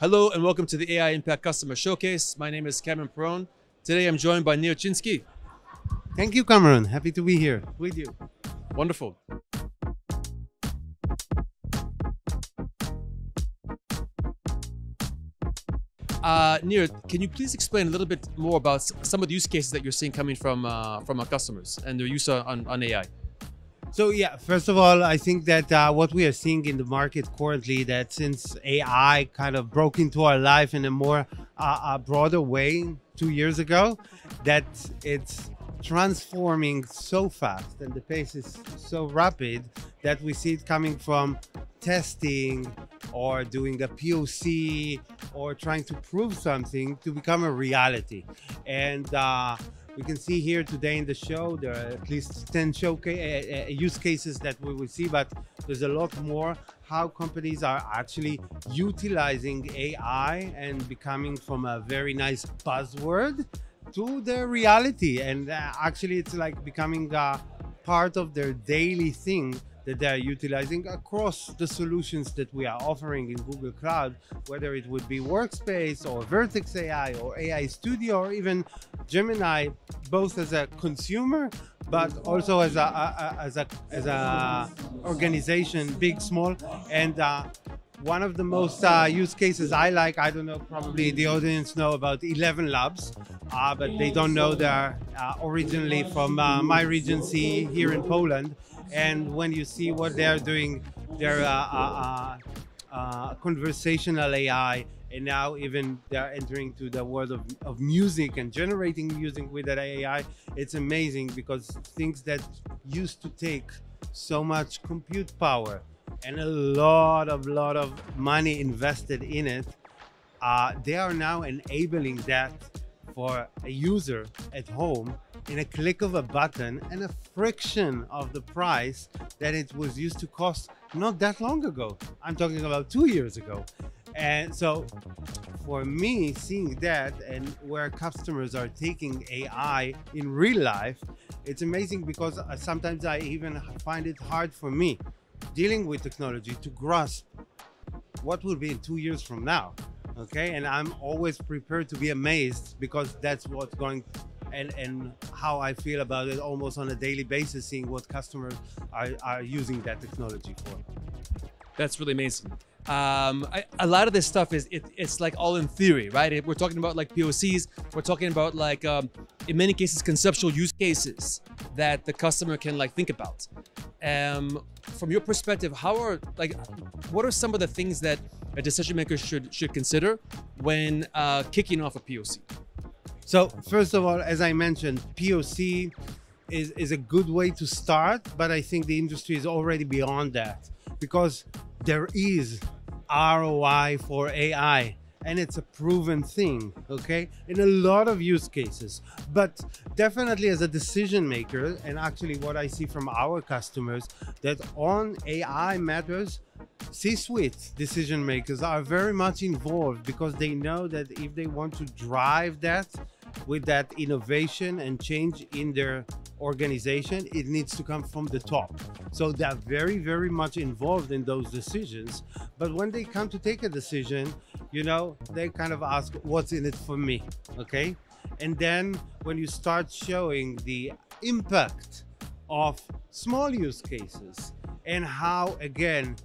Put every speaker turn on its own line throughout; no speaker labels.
Hello and welcome to the AI Impact Customer Showcase. My name is Cameron Perone. Today I'm joined by Nir Chinsky.
Thank you, Cameron. Happy to be here with you.
Wonderful. Uh, Nir, can you please explain a little bit more about some of the use cases that you're seeing coming from uh, from our customers and their use on, on AI?
So yeah, first of all, I think that uh, what we are seeing in the market currently, that since AI kind of broke into our life in a more uh, broader way two years ago, that it's transforming so fast and the pace is so rapid that we see it coming from testing or doing a POC or trying to prove something to become a reality. And uh, we can see here today in the show there are at least 10 showcase uh, uh, use cases that we will see, but there's a lot more how companies are actually utilizing AI and becoming from a very nice buzzword to the reality. And uh, actually, it's like becoming uh, part of their daily thing that they are utilizing across the solutions that we are offering in Google Cloud, whether it would be Workspace or Vertex AI or AI Studio or even Gemini, both as a consumer but also as a, a- a- as a as a organization, big, small, and. Uh, one of the most uh, use cases I like, I don't know, probably the audience know about ElevenLabs, uh, but they don't know they're uh, originally from uh, my regency here in Poland. And when you see what they're doing, they're uh, uh, uh, uh, conversational AI, and now even they're entering to the world of, of music and generating music with that AI. It's amazing because things that used to take so much compute power and a lot of lot of money invested in it uh, they are now enabling that for a user at home in a click of a button and a friction of the price that it was used to cost not that long ago. I'm talking about two years ago. And so for me seeing that and where customers are taking ai in real life it's amazing because uh, sometimes i even find it hard for me dealing with technology to grasp what will be in two years from now okay and i'm always prepared to be amazed because that's what's going and and how i feel about it almost on a daily basis seeing what customers are, are using that technology for
That's really amazing. Um, I, a lot of this stuff is it, it's like all in theory, right? We're talking about like POCs. We're talking about like um, in many cases conceptual use cases that the customer can like think about. Um, from your perspective, how are like what are some of the things that a decision maker should should consider when uh, kicking off a POC?
So first of all, as I mentioned, POC is, is a good way to start, but I think the industry is already beyond that because there is ROI for AI and it's a proven thing, okay, in a lot of use cases. But definitely as a decision maker, and actually what I see from our customers, that on AI matters, C-suite decision makers are very much involved because they know that if they want to drive that with that innovation and change in their organization, it needs to come from the top. So they're very, very much involved in those decisions. But when they come to take a decision, you know, they kind of ask, what's in it for me? Okay. And then when you start showing the impact of small use cases and how, again,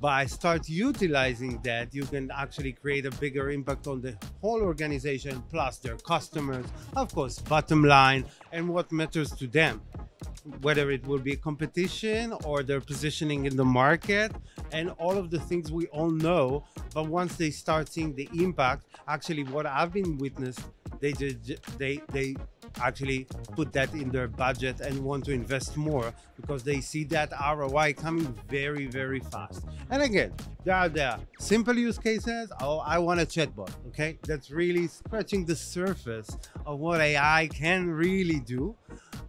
by start utilizing that you can actually create a bigger impact on the whole organization plus their customers of course bottom line and what matters to them. Whether it will be competition or their positioning in the market and all of the things we all know but once they start seeing the impact actually what i've been witnessed they just they they actually put that in their budget and want to invest more because they see that ROI coming very very fast. And again, there are the simple use cases. Oh, I want a chatbot. Okay, that's really scratching the surface of what AI can really do.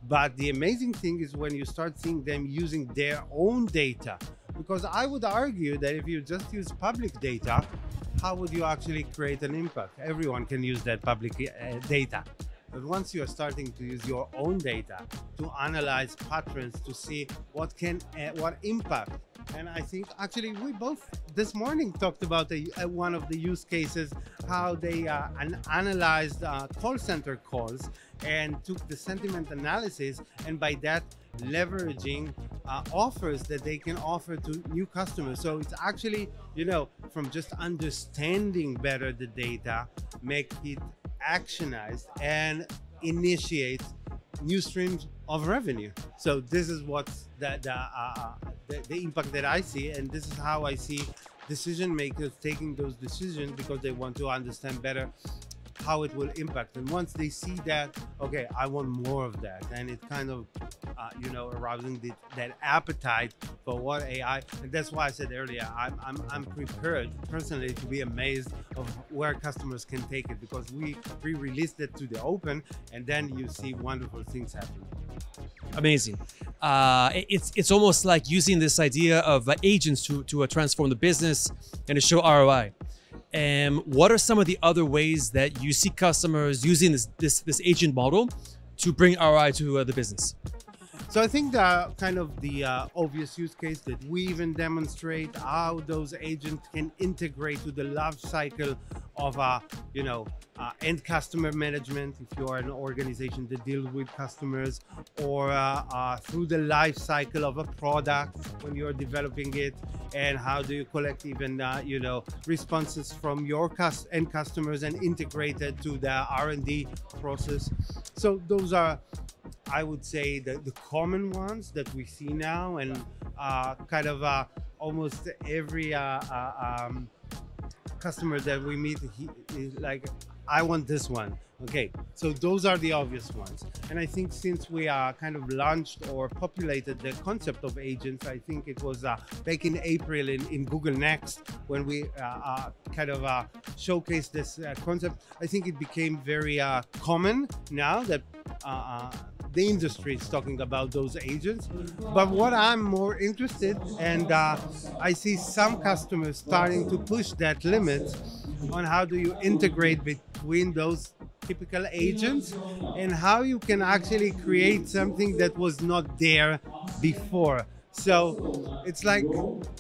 But the amazing thing is when you start seeing them using their own data. Because I would argue that if you just use public data, how would you actually create an impact? Everyone can use that public uh, data. But once you are starting to use your own data to analyze patterns to see what can uh, what impact and I think actually we both this morning talked about the, uh, one of the use cases, how they uh, an analyzed uh, call center calls and took the sentiment analysis, and by that leveraging uh, offers that they can offer to new customers. So it's actually, you know, from just understanding better the data, make it actionized and initiate new streams of revenue. So this is what the the, uh, the, the impact that I see, and this is how I see decision makers taking those decisions because they want to understand better how it will impact. And once they see that, okay, I want more of that, and it kind of, uh, you know, arousing the, that appetite for what AI. And that's why I said earlier, I'm, I'm, I'm prepared personally to be amazed of where customers can take it because we re-released it to the open, and then you see wonderful things happen.
Amazing. Uh, it's it's almost like using this idea of uh, agents to to uh, transform the business and to show ROI. And what are some of the other ways that you see customers using this this, this agent model to bring ROI to uh, the business?
So I think the kind of the uh, obvious use case that we even demonstrate how those agents can integrate to the life cycle of a uh, you know uh, end customer management if you are an organization that deals with customers or uh, uh, through the life cycle of a product when you're developing it and how do you collect even uh, you know responses from your cus- end customers and integrate it to the r&d process? So those are i would say the, the common ones that we see now and uh, kind of almost every um, customer that we meet he, like I want this one. Okay, so those are the obvious ones. And I think since we are kind of launched or populated the concept of agents, I think it was uh, back in April in, in Google Next when we uh, uh, kind of uh, showcased this uh, concept. I think it became very uh, common now that the industry is talking about those agents. But what I'm more interested, and uh, I see some customers starting to push that limit on how do you integrate between those typical agents and how you can actually create something that was not there before. So it's like,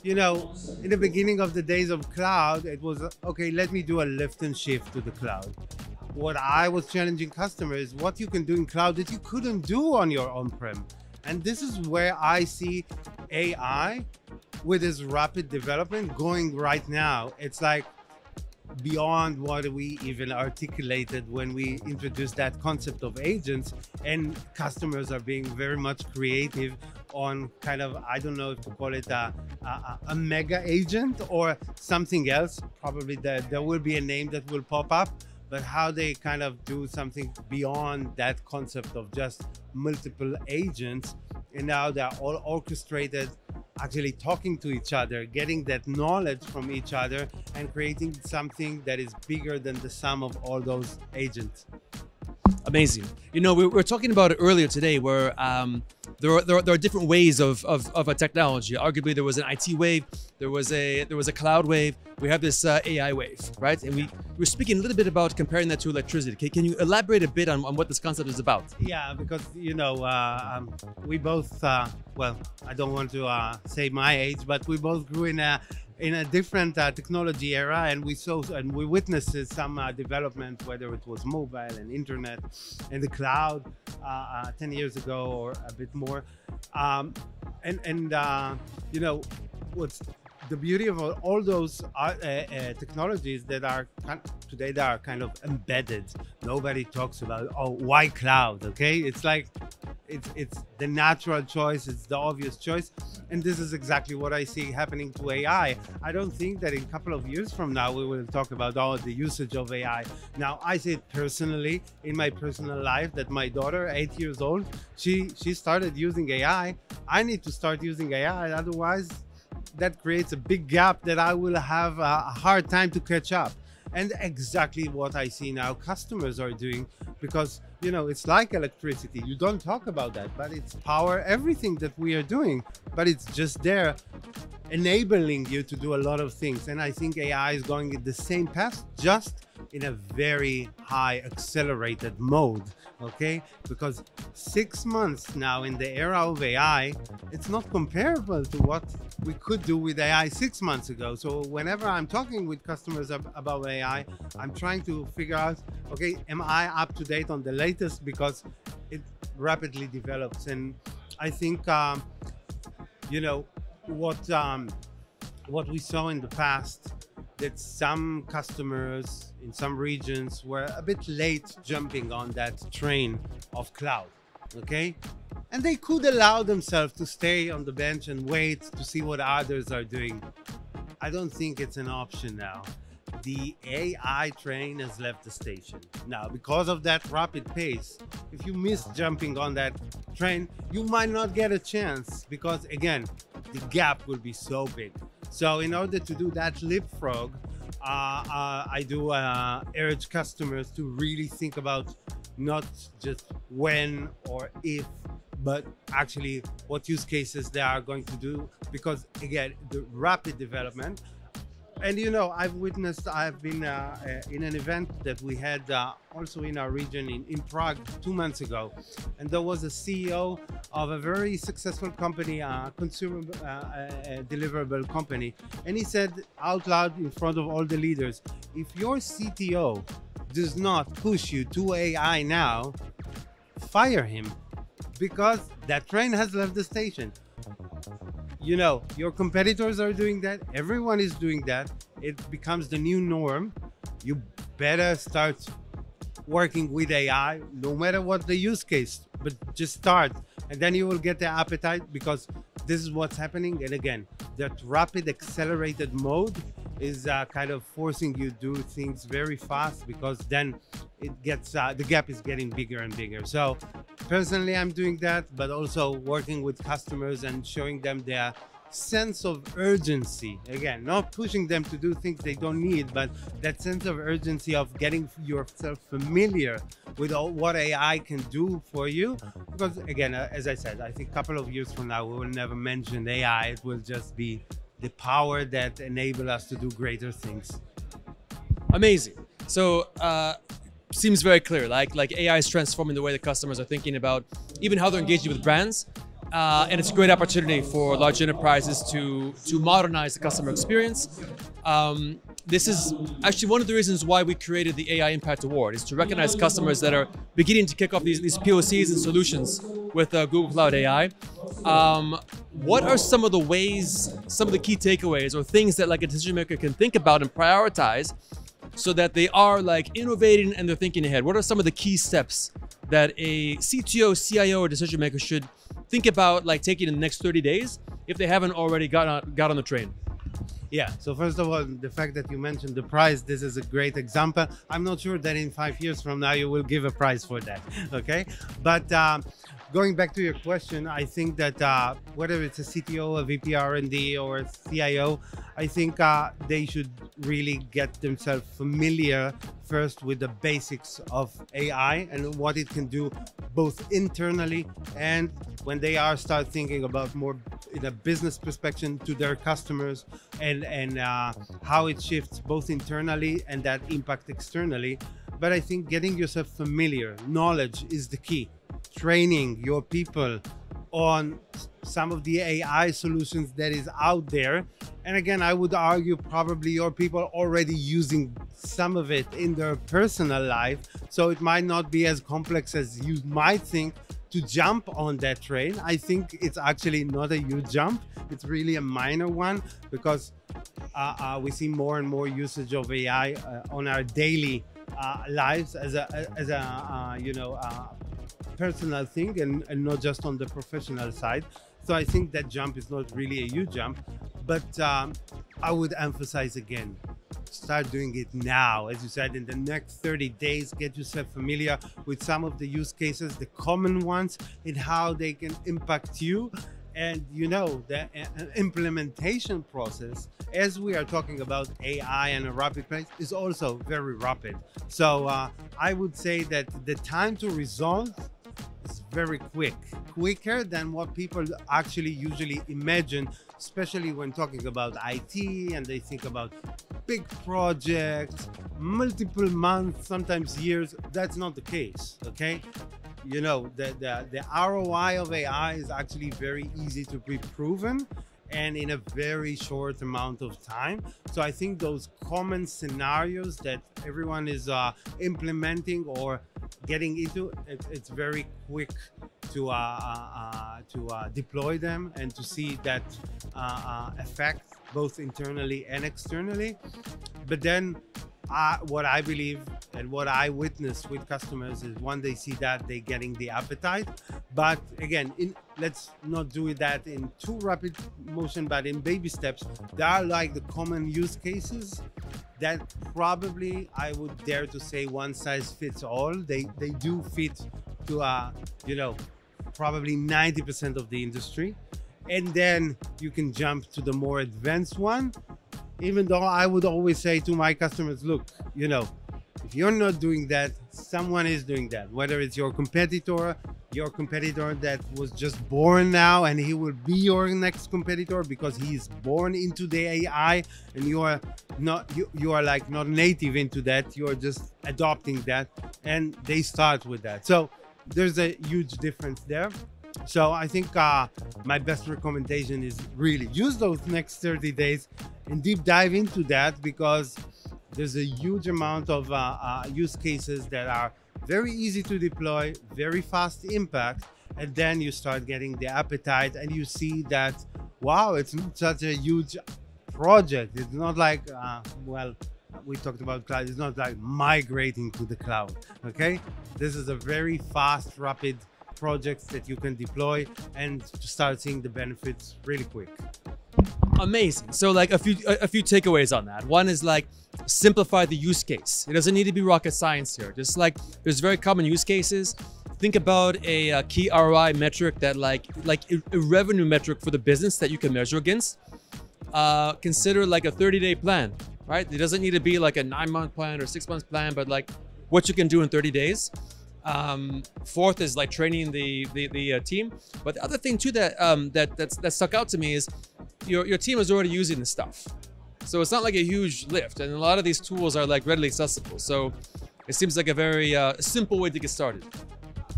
you know, in the beginning of the days of cloud, it was okay, let me do a lift and shift to the cloud. What I was challenging customers, what you can do in cloud that you couldn't do on your on prem. And this is where I see AI with its rapid development going right now. It's like beyond what we even articulated when we introduced that concept of agents and customers are being very much creative on kind of i don't know if to call it a, a, a mega agent or something else probably there, there will be a name that will pop up but how they kind of do something beyond that concept of just multiple agents and now they're all orchestrated actually talking to each other, getting that knowledge from each other, and creating something that is bigger than the sum of all those agents.
Amazing. You know, we were talking about it earlier today where um, there, are, there, are, there, are, different ways of, of, of, a technology. Arguably, there was an IT wave, there was a there was a cloud wave, we have this uh, AI wave, right? And we, we were speaking a little bit about comparing that to electricity. Can, can you elaborate a bit on, on what this concept is about?
Yeah, because, you know, uh, um, we both, uh, well, I don't want to uh, say my age, but we both grew in a in a different uh, technology era and we saw and we witnessed some uh, development whether it was mobile and internet and the cloud uh, uh 10 years ago or a bit more. Um, and and uh, you know what's the beauty of all those uh, technologies that are today that are kind of embedded. Nobody talks about oh why cloud okay? It's like it's it's the natural choice it's the obvious choice and this is exactly what i see happening to ai i. Don't think that in a couple of years from now we will talk about all the usage of ai now i see it personally in my personal life that my daughter eight years old she she started using ai i. Need to start using ai otherwise that creates a big gap that i will have a hard time to catch up. And exactly what I see now customers are doing because you know it's like electricity. You don't talk about that but it's power everything that we are doing. But it's just there enabling you to do a lot of things. And I think AI is going in the same path just in a very high accelerated mode okay? Because six months now in the era of ai it's not comparable to what we could do with ai six months ago. So whenever i'm talking with customers ab- about ai i'm trying to figure out okay am i up to date on the latest? Because it rapidly develops. And i think um, you know what um, what we saw in the past that some customers in some regions were a bit late jumping on that train of cloud okay? And they could allow themselves to stay on the bench and wait to see what others are doing. I don't think it's an option now. The ai train has left the station. Now because of that rapid pace if you miss jumping on that train you might not get a chance because again the gap will be so big so in order to do that leapfrog, uh, uh, I do uh, urge customers to really think about not just when or if, but actually what use cases they are going to do. Because again, the rapid development and you know i've witnessed i've been uh, uh, in an event that we had uh, also in our region in, in prague two months ago. And there was a ceo of a very successful company uh, consumer uh, uh, deliverable company. And he said out loud in front of all the leaders if your cto does not push you to ai now fire him because that train has left the station you know your competitors are doing that everyone is doing that it becomes the new norm. You better start working with ai no matter what the use case but just start and then you will get the appetite because this is what's happening and again that rapid accelerated mode is uh, kind of forcing you to do things very fast because then it gets uh, the gap is getting bigger and bigger. So personally i'm doing that but also working with customers and showing them their sense of urgency. Again not pushing them to do things they don't need but that sense of urgency of getting yourself familiar with all, what ai can do for you. Because again uh, as i said i think a couple of years from now we will never mention ai it will just be the power that enable us to do greater things
Amazing. So uh, seems very clear. Like like AI is transforming the way the customers are thinking about even how they're engaging with brands. Uh, and it's a great opportunity for large enterprises to to modernize the customer experience. Um, this is actually one of the reasons why we created the AI Impact Award is to recognize customers that are beginning to kick off these, these POCs and solutions with uh, Google Cloud AI. Um, what are some of the ways, some of the key takeaways or things that like a decision maker can think about and prioritize so that they are like innovating and they're thinking ahead? What are some of the key steps that a CTO, CIO, or decision maker should think about like taking in the next 30 days if they haven't already got on, got on the train?
Yeah. So first of all, the fact that you mentioned the prize, this is a great example. I'm not sure that in five years from now you will give a prize for that. Okay. But um, going back to your question, I think that uh, whether it's a CTO, a VP R&D, or a CIO, I think uh, they should really get themselves familiar first with the basics of AI and what it can do both internally and when they are start thinking about more in a business perspective to their customers and and uh, how it shifts both internally and that impact externally. But i think getting yourself familiar knowledge is the key training your people on some of the AI solutions that is out there. And again, I would argue probably your people already using some of it in their personal life. So it might not be as complex as you might think to jump on that train. I think it's actually not a huge jump. It's really a minor one because uh, uh, we see more and more usage of AI uh, on our daily uh, lives as a as a uh, you know uh, personal thing and, and not just on the professional side. So I think that jump is not really a huge jump, but um, I would emphasize again start doing it now. As you said, in the next 30 days, get yourself familiar with some of the use cases, the common ones, and how they can impact you. And you know, the uh, implementation process, as we are talking about AI and a rapid pace, is also very rapid. So uh, I would say that the time to resolve very quick, quicker than what people actually usually imagine, especially when talking about IT and they think about big projects, multiple months, sometimes years, that's not the case. Okay. You know, the, the, the ROI of AI is actually very easy to be proven and in a very short amount of time. So I think those common scenarios that everyone is uh, implementing or getting into, it, it's very quick to uh, uh, uh to uh, deploy them and to see that uh, effect both internally and externally. But then what I believe and what I witness with customers is when they see that they're getting the appetite. But again, in, let's not do it that in too rapid motion, but in baby steps. There are like the common use cases that probably I would dare to say one size fits all. They they do fit to uh you know probably 90% of the industry. And then you can jump to the more advanced one even though I would always say to my customers, look, you know, if you're not doing that, someone is doing that. Whether it's your competitor, your competitor that was just born now, and he will be your next competitor because he is born into the AI, and you are not you, you are like not native into that. You are just adopting that, and they start with that. So there's a huge difference there. So I think uh, my best recommendation is really use those next 30 days and deep dive into that because there's a huge amount of uh, uh, use cases that are very easy to deploy, very fast impact, and then you start getting the appetite and you see that wow, it's not such a huge project. It's not like uh, well, we talked about cloud. It's not like migrating to the cloud. Okay, this is a very fast, rapid projects that you can deploy and start seeing the benefits really quick.
Amazing. So like a few a few takeaways on that. One is like simplify the use case. It doesn't need to be rocket science here. Just like there's very common use cases. Think about a, a key ROI metric that like like a, a, revenue metric for the business that you can measure against. Uh, consider like a 30 day plan, right? It doesn't need to be like a nine month plan or six months plan, but like what you can do in 30 days. Um, fourth is like training the the, the uh, team. But the other thing too that um, that that's, that stuck out to me is your your team is already using this stuff, so it's not like a huge lift. And a lot of these tools are like readily accessible. So it seems like a very uh, simple way to get started.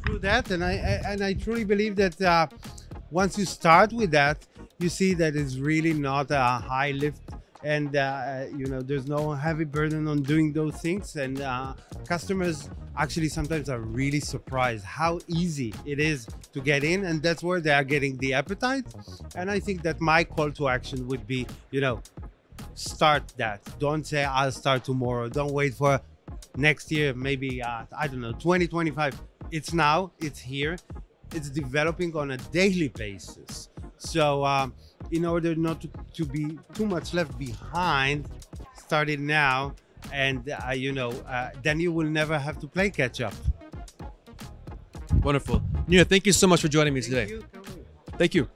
Through that, and I, I and I truly believe that uh, once you start with that, you see that it's really not a high lift and uh, you know there's no heavy burden on doing those things. And uh, customers actually sometimes are really surprised how easy it is to get in. And that's where they are getting the appetite. And i think that my call to action would be you know start that. Don't say i'll start tomorrow. Don't wait for next year maybe uh, i don't know 2025 it's now it's here. It's developing on a daily basis. So um, in order not to, to be too much left behind, started now, and uh, you know, uh, then you will never have to play catch up.
Wonderful. Nir, thank you so much for joining me
Thank
today.
You.
Thank you.